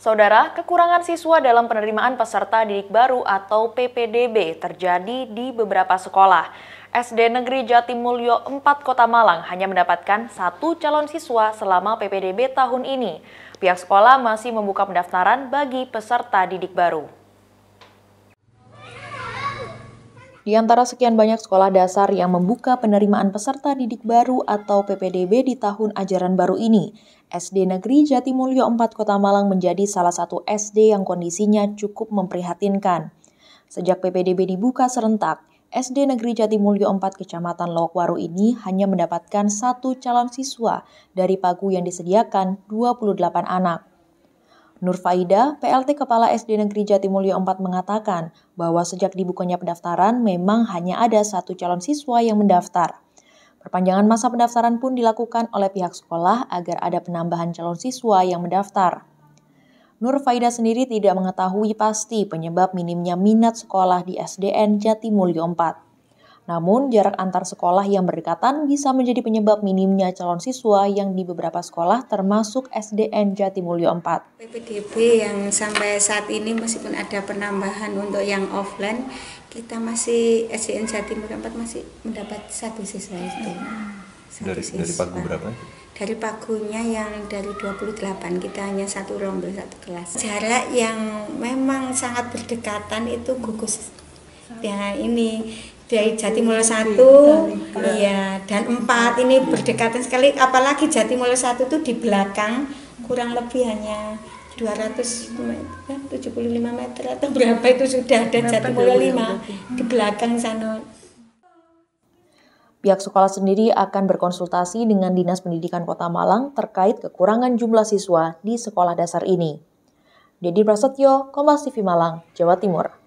Saudara, kekurangan siswa dalam penerimaan peserta didik baru atau PPDB terjadi di beberapa sekolah. SD Negeri Jatimulyo 4 Kota Malang hanya mendapatkan satu calon siswa selama PPDB tahun ini. Pihak sekolah masih membuka pendaftaran bagi peserta didik baru. Di antara sekian banyak sekolah dasar yang membuka penerimaan peserta didik baru atau PPDB di tahun ajaran baru ini, SD Negeri Jatimulyo 4 Kota Malang menjadi salah satu SD yang kondisinya cukup memprihatinkan. Sejak PPDB dibuka serentak, SD Negeri Jatimulyo 4 Kecamatan Lokwaru ini hanya mendapatkan satu calon siswa dari pagu yang disediakan 28 anak. Nur Faida, PLT Kepala SD Negeri Jatimulyo 4 mengatakan bahwa sejak dibukanya pendaftaran memang hanya ada satu calon siswa yang mendaftar. Perpanjangan masa pendaftaran pun dilakukan oleh pihak sekolah agar ada penambahan calon siswa yang mendaftar. Nur Faida sendiri tidak mengetahui pasti penyebab minimnya minat sekolah di SDN Jatimulyo 4. Namun, jarak antar sekolah yang berdekatan bisa menjadi penyebab minimnya calon siswa yang di beberapa sekolah termasuk SDN Jatimulyo 4. PPDB yang sampai saat ini meskipun ada penambahan untuk yang offline, kita masih SDN Jatimulyo 4 masih mendapat satu siswa itu. Satu dari, siswa. dari pagu berapa? Dari pagunya yang dari 28, kita hanya satu rombel satu kelas. Jarak yang memang sangat berdekatan itu gugus. Ya ini dari Jatimulyo satu iya dan empat ini berdekatan sekali apalagi Jatimulyo satu itu di belakang kurang lebih hanya 200 meter, 75 meter atau berapa itu sudah ada Jatimulyo 5 di belakang sana. Pihak sekolah sendiri akan berkonsultasi dengan Dinas Pendidikan Kota Malang terkait kekurangan jumlah siswa di sekolah dasar ini. Dedi Prasetyo, Kompas TV Malang, Jawa Timur.